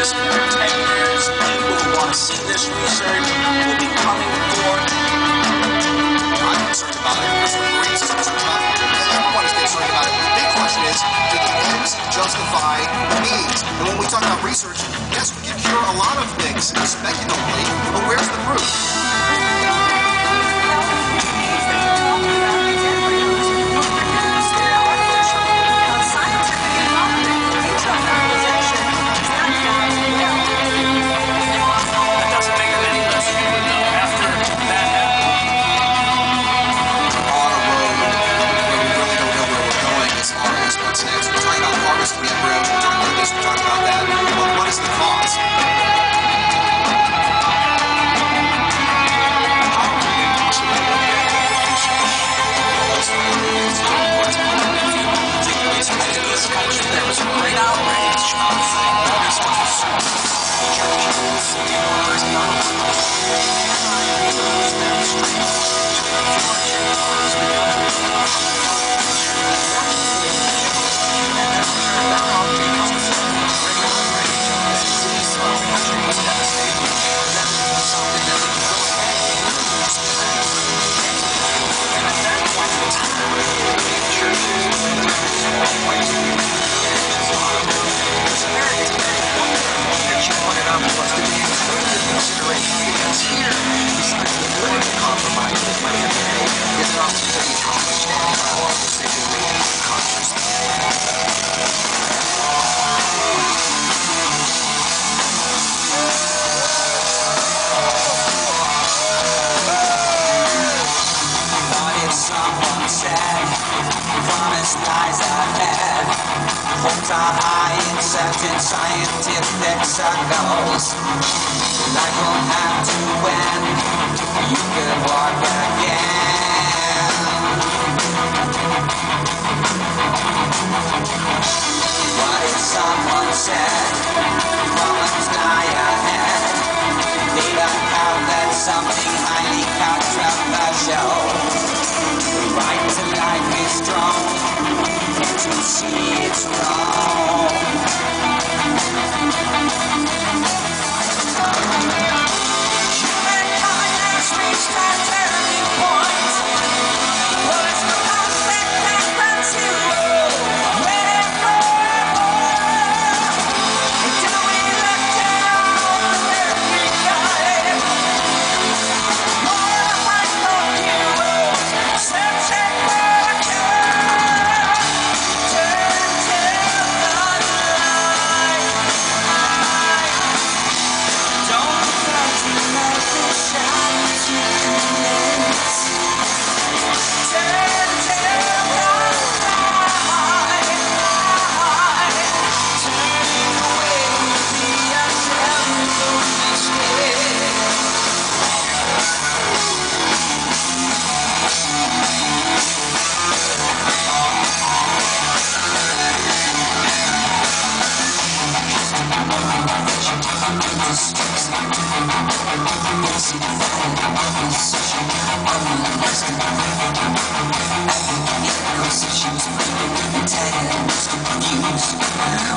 10 years, people who want to see this research will be coming forward. I'm concerned about it. Everyone is concerned about it. The big question is, do the ends justify the means? And when we talk about research, yes, we can cure a lot of things, speculatively, but where's the proof? There was great outrage. What are high in certain scientific circles. Life won't have to win. You could walk again. What if someone said, problems lie ahead? They don't have that something highly controversial. The right to life is strong. To see it's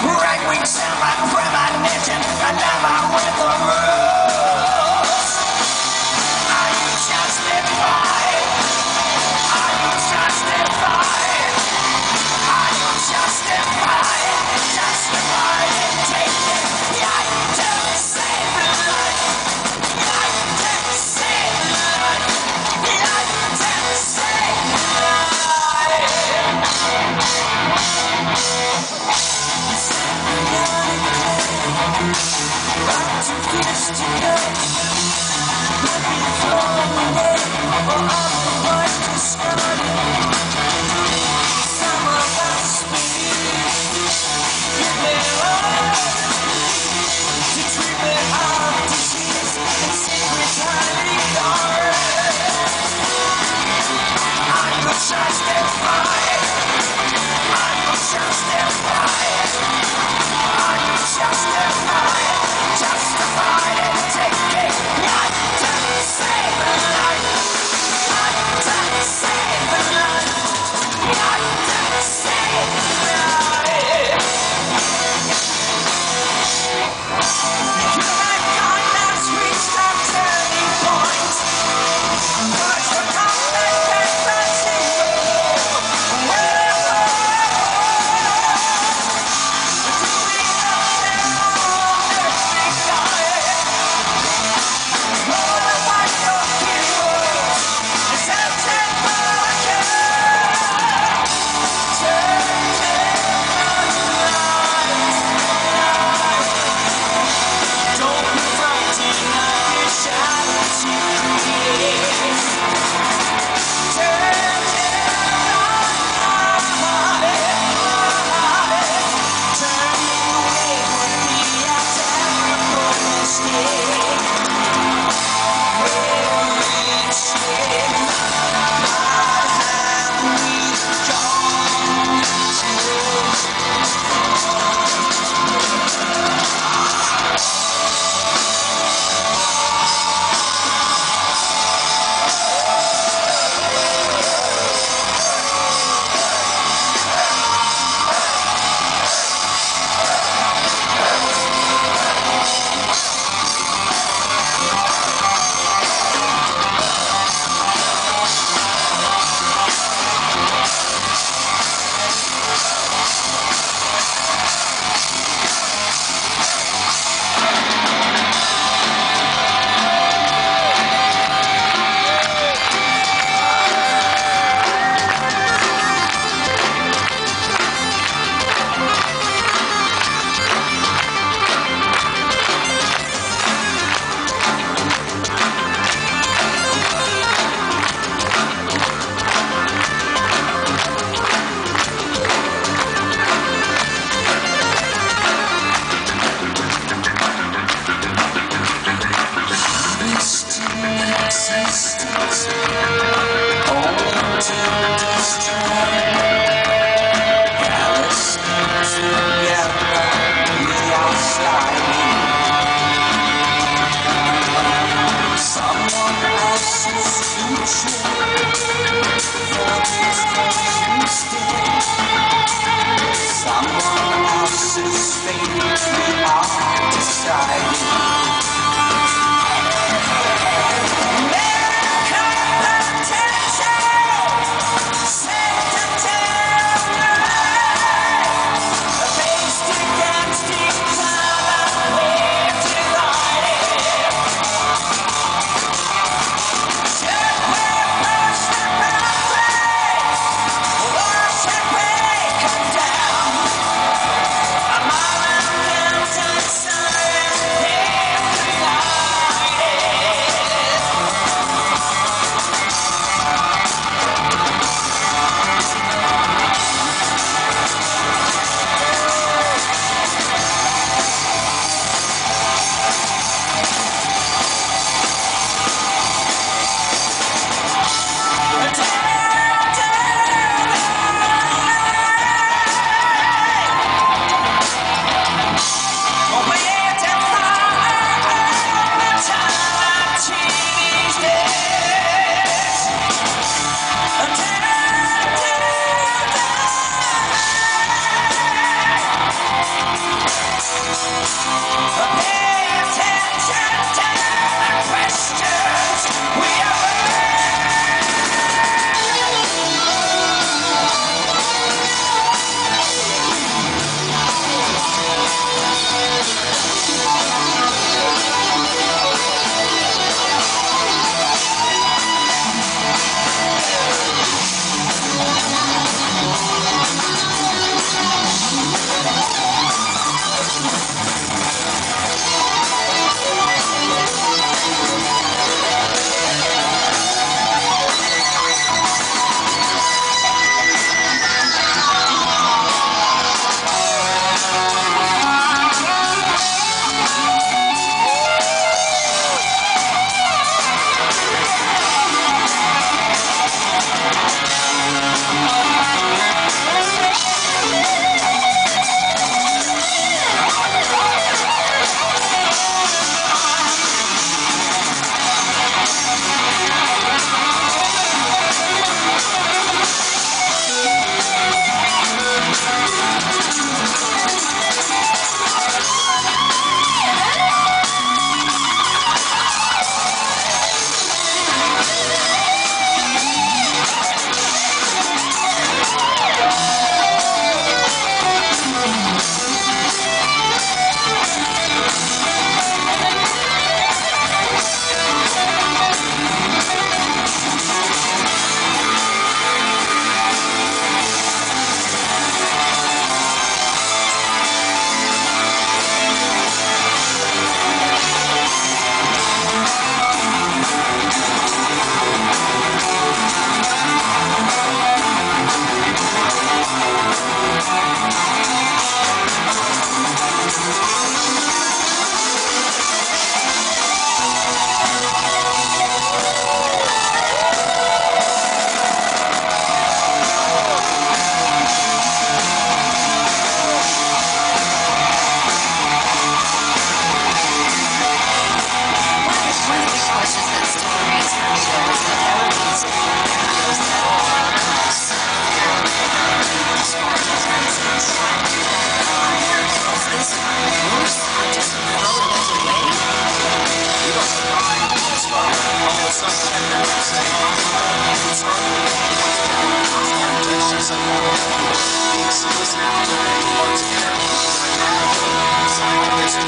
Right wing sound like premonition. I never went the rules.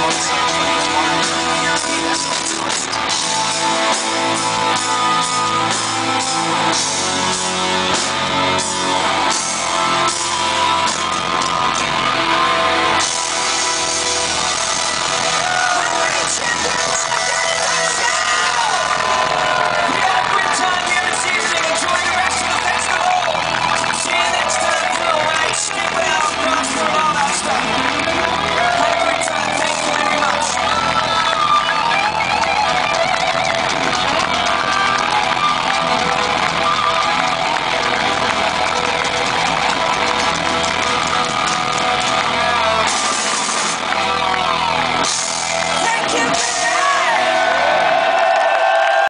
Thank